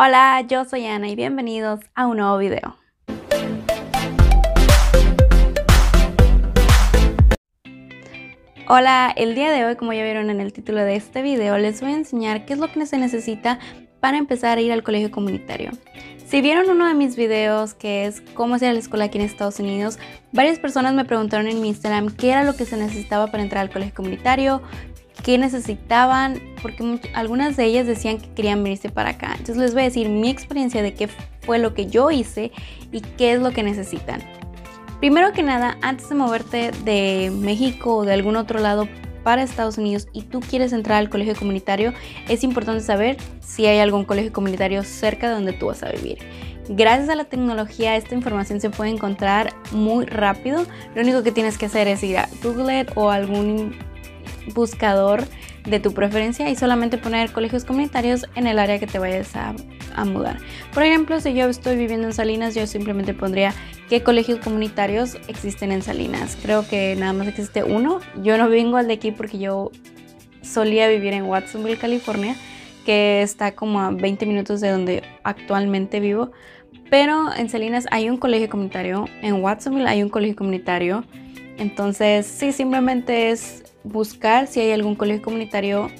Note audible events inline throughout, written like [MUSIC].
Hola, yo soy Ana y bienvenidos a un nuevo video. Hola, el día de hoy, como ya vieron en el título de este video, les voy a enseñar qué es lo que se necesita para empezar a ir al colegio comunitario. Si vieron uno de mis videos que es cómo hacer la escuela aquí en Estados Unidos, varias personas me preguntaron en mi Instagram qué era lo que se necesitaba para entrar al colegio comunitario, qué necesitaban, porque algunas de ellas decían que querían venirse para acá. Entonces les voy a decir mi experiencia de qué fue lo que yo hice y qué es lo que necesitan. Primero que nada, antes de moverte de México o de algún otro lado para Estados Unidos y tú quieres entrar al colegio comunitario, es importante saber si hay algún colegio comunitario cerca de donde tú vas a vivir. Gracias a la tecnología esta información se puede encontrar muy rápido. Lo único que tienes que hacer es ir a Google o algún buscador de tu preferencia y solamente poner colegios comunitarios en el área que te vayas a, mudar. Por ejemplo, si yo estoy viviendo en Salinas, yo simplemente pondría qué colegios comunitarios existen en Salinas. Creo que nada más existe uno. Yo no vengo al de aquí porque yo solía vivir en Watsonville, California, que está como a 20 minutos de donde actualmente vivo. Pero en Salinas hay un colegio comunitario, en Watsonville hay un colegio comunitario. Entonces, sí, simplemente es buscar si hay algún colegio comunitario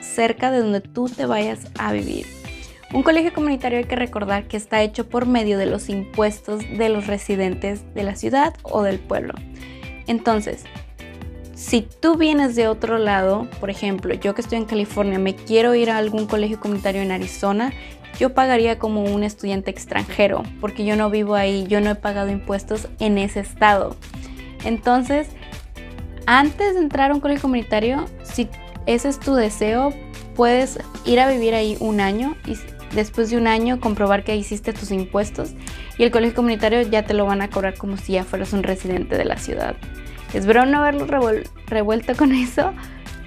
cerca de donde tú te vayas a vivir. Un colegio comunitario hay que recordar que está hecho por medio de los impuestos de los residentes de la ciudad o del pueblo. Entonces, si tú vienes de otro lado, por ejemplo, yo que estoy en California, me quiero ir a algún colegio comunitario en Arizona, yo pagaría como un estudiante extranjero, porque yo no vivo ahí, yo no he pagado impuestos en ese estado. Entonces, antes de entrar a un colegio comunitario, si ese es tu deseo, puedes ir a vivir ahí un año y después de un año comprobar que hiciste tus impuestos y el colegio comunitario ya te lo van a cobrar como si ya fueras un residente de la ciudad. Espero no haberlo revuelto con [LAUGHS] eso,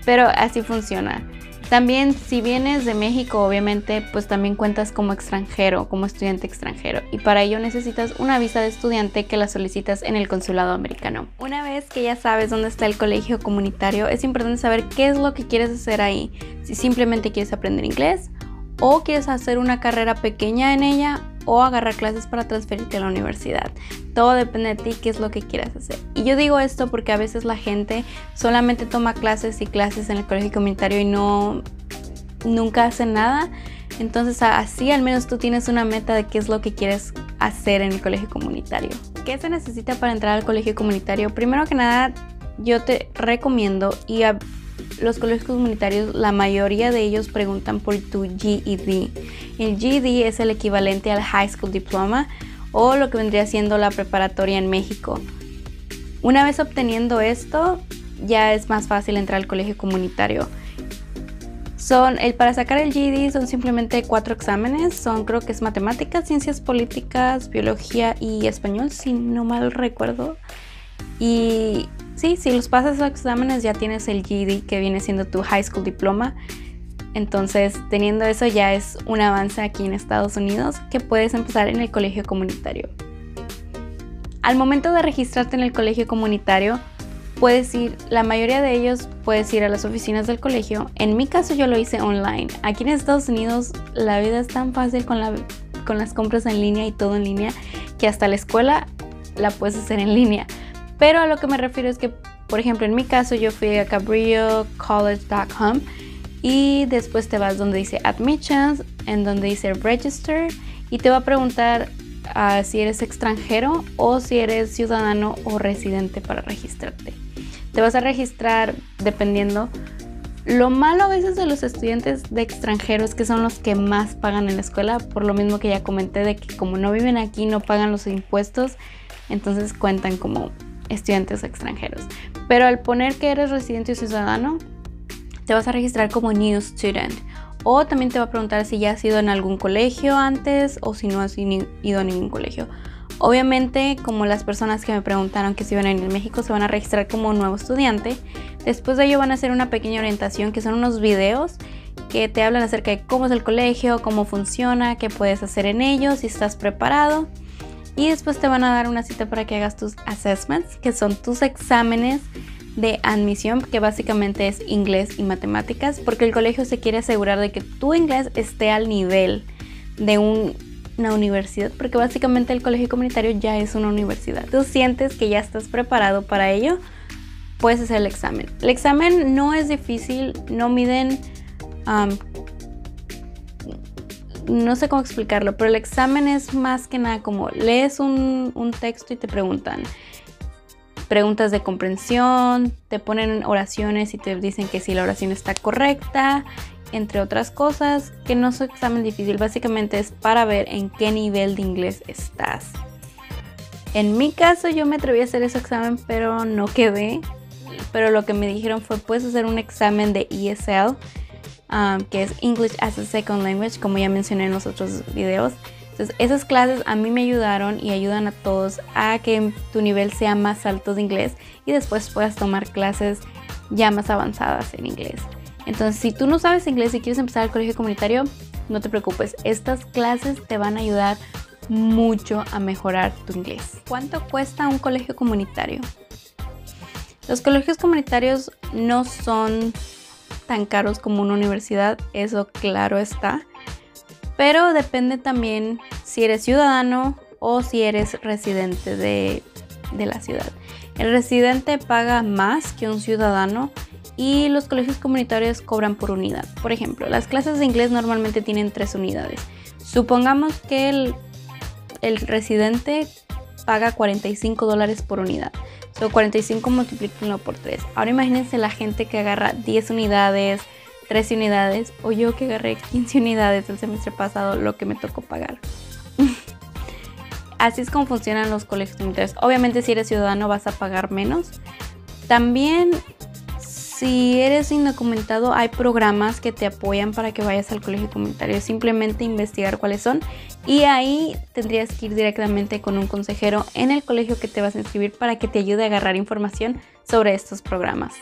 pero así funciona. También si vienes de México, obviamente, pues también cuentas como extranjero, como estudiante extranjero. Y para ello necesitas una visa de estudiante que la solicitas en el consulado americano. Una vez que ya sabes dónde está el colegio comunitario, es importante saber qué es lo que quieres hacer ahí. Si simplemente quieres aprender inglés o quieres hacer una carrera pequeña en ella o agarrar clases para transferirte a la universidad. Todo depende de ti, qué es lo que quieras hacer. Y yo digo esto porque a veces la gente solamente toma clases y clases en el colegio comunitario y no nunca hace nada. Entonces así al menos tú tienes una meta de qué es lo que quieres hacer en el colegio comunitario. ¿Qué se necesita para entrar al colegio comunitario? Primero que nada, yo te recomiendo y a los colegios comunitarios, la mayoría de ellos preguntan por tu GED. El GED es el equivalente al High School Diploma o lo que vendría siendo la preparatoria en México. Una vez obteniendo esto, ya es más fácil entrar al colegio comunitario. Son, el, para sacar el GED son simplemente cuatro exámenes, son creo que es matemáticas, ciencias políticas, biología y español, si no mal recuerdo. Y sí, si los pasas los exámenes ya tienes el GED que viene siendo tu high school diploma. Entonces, teniendo eso ya es un avance aquí en Estados Unidos que puedes empezar en el colegio comunitario. Al momento de registrarte en el colegio comunitario, puedes ir, la mayoría de ellos puedes ir a las oficinas del colegio. En mi caso yo lo hice online. Aquí en Estados Unidos la vida es tan fácil con, la, con las compras en línea y todo en línea que hasta la escuela la puedes hacer en línea. Pero a lo que me refiero es que, por ejemplo, en mi caso yo fui a cabrillocollege.com y después te vas donde dice admissions, en donde dice register y te va a preguntar ah, si eres extranjero o si eres ciudadano o residente para registrarte. Te vas a registrar dependiendo. Lo malo a veces de los estudiantes de extranjeros que son los que más pagan en la escuela, por lo mismo que ya comenté de que como no viven aquí no pagan los impuestos, entonces cuentan como estudiantes extranjeros. Pero al poner que eres residente o ciudadano, te vas a registrar como New Student. O también te va a preguntar si ya has ido en algún colegio antes o si no has ido a ningún colegio. Obviamente, como las personas que me preguntaron que si iban a ir en México se van a registrar como nuevo estudiante. Después de ello van a hacer una pequeña orientación que son unos videos que te hablan acerca de cómo es el colegio, cómo funciona, qué puedes hacer en ellos, si estás preparado y después te van a dar una cita para que hagas tus assessments, que son tus exámenes de admisión, que básicamente es inglés y matemáticas, porque el colegio se quiere asegurar de que tu inglés esté al nivel de una universidad, porque básicamente el colegio comunitario ya es una universidad. Tú sientes que ya estás preparado para ello, puedes hacer el examen. El examen no es difícil, no miden... no sé cómo explicarlo, pero el examen es más que nada como lees un, un texto y te preguntan preguntas de comprensión, te ponen oraciones y te dicen que si la oración está correcta, entre otras cosas, que no es un examen difícil, básicamente es para ver en qué nivel de inglés estás. En mi caso yo me atreví a hacer ese examen, pero no quedé. Pero lo que me dijeron fue, puedes hacer un examen de ESL, um, que es English as a Second Language, como ya mencioné en los otros videos. Entonces, esas clases a mí me ayudaron y ayudan a todos a que tu nivel sea más alto de inglés y después puedas tomar clases ya más avanzadas en inglés. Entonces, si tú no sabes inglés y quieres empezar el colegio comunitario, no te preocupes, estas clases te van a ayudar mucho a mejorar tu inglés. ¿Cuánto cuesta un colegio comunitario? Los colegios comunitarios no son tan caros como una universidad, eso claro está pero depende también si eres ciudadano o si eres residente de, la ciudad. El residente paga más que un ciudadano y los colegios comunitarios cobran por unidad. Por ejemplo, las clases de inglés normalmente tienen tres unidades. Supongamos que el, el residente paga 45 dólares por unidad. So 45 multiplíquenlo por 3. Ahora imagínense la gente que agarra 10 unidades, 13 unidades o yo que agarré 15 unidades el semestre pasado, lo que me tocó pagar. [LAUGHS] Así es como funcionan los colegios comunitarios. Obviamente si eres ciudadano vas a pagar menos. También si eres indocumentado hay programas que te apoyan para que vayas al colegio comunitario. Simplemente investigar cuáles son y ahí tendrías que ir directamente con un consejero en el colegio que te vas a inscribir para que te ayude a agarrar información sobre estos programas.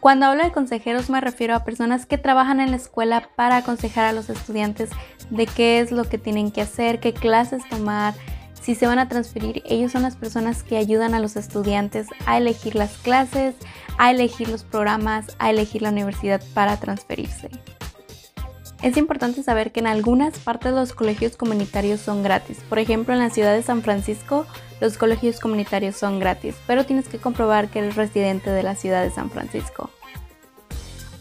Cuando hablo de consejeros me refiero a personas que trabajan en la escuela para aconsejar a los estudiantes de qué es lo que tienen que hacer, qué clases tomar, si se van a transferir. Ellos son las personas que ayudan a los estudiantes a elegir las clases, a elegir los programas, a elegir la universidad para transferirse. Es importante saber que en algunas partes los colegios comunitarios son gratis. Por ejemplo, en la ciudad de San Francisco los colegios comunitarios son gratis, pero tienes que comprobar que eres residente de la ciudad de San Francisco.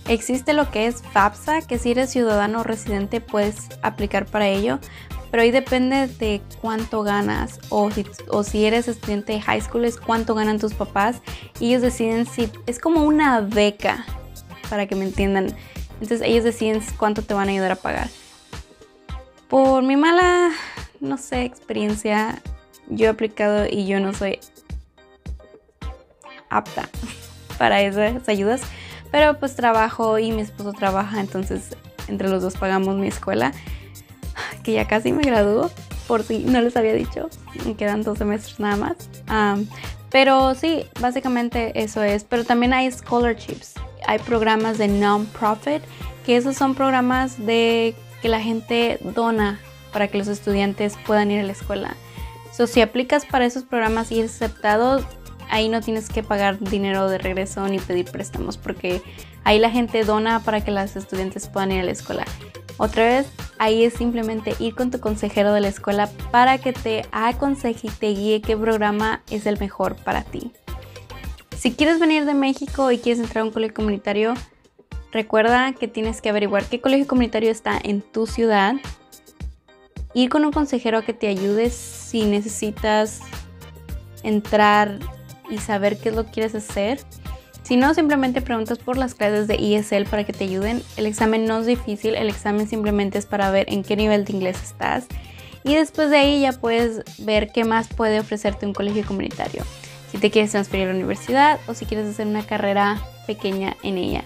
Existe lo que es FAFSA, que si eres ciudadano o residente puedes aplicar para ello, pero ahí depende de cuánto ganas o si, o si eres estudiante de high school es cuánto ganan tus papás y ellos deciden si es como una beca, para que me entiendan. Entonces ellos deciden cuánto te van a ayudar a pagar. Por mi mala, no sé, experiencia, yo he aplicado y yo no soy apta [LAUGHS] para esas ayudas. Pero pues trabajo y mi esposo trabaja, entonces entre los dos pagamos mi escuela, que ya casi me gradúo, por si no les había dicho, me quedan dos semestres nada más. pero sí, básicamente eso es. Pero también hay scholarships, hay programas de non-profit, que esos son programas de que la gente dona para que los estudiantes puedan ir a la escuela. So, si aplicas para esos programas y eres aceptado, ahí no tienes que pagar dinero de regreso ni pedir préstamos porque ahí la gente dona para que las estudiantes puedan ir a la escuela. Otra vez, ahí es simplemente ir con tu consejero de la escuela para que te aconseje y te guíe qué programa es el mejor para ti. Si quieres venir de México y quieres entrar a un colegio comunitario, recuerda que tienes que averiguar qué colegio comunitario está en tu ciudad ir con un consejero que te ayude si necesitas entrar y saber qué es lo que quieres hacer. Si no, simplemente preguntas por las clases de ESL para que te ayuden. El examen no es difícil, el examen simplemente es para ver en qué nivel de inglés estás. Y después de ahí ya puedes ver qué más puede ofrecerte un colegio comunitario. Si te quieres transferir a la universidad o si quieres hacer una carrera pequeña en ella.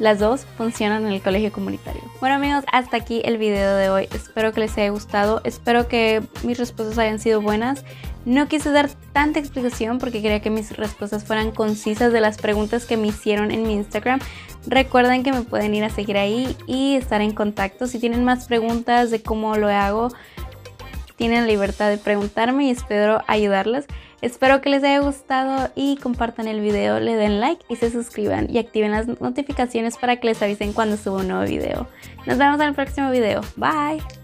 Las dos funcionan en el colegio comunitario. Bueno amigos, hasta aquí el video de hoy. Espero que les haya gustado. Espero que mis respuestas hayan sido buenas. No quise dar tanta explicación porque quería que mis respuestas fueran concisas de las preguntas que me hicieron en mi Instagram. Recuerden que me pueden ir a seguir ahí y estar en contacto. Si tienen más preguntas de cómo lo hago, tienen la libertad de preguntarme y espero ayudarlas. Espero que les haya gustado y compartan el video, le den like y se suscriban y activen las notificaciones para que les avisen cuando suba un nuevo video. Nos vemos en el próximo video. Bye.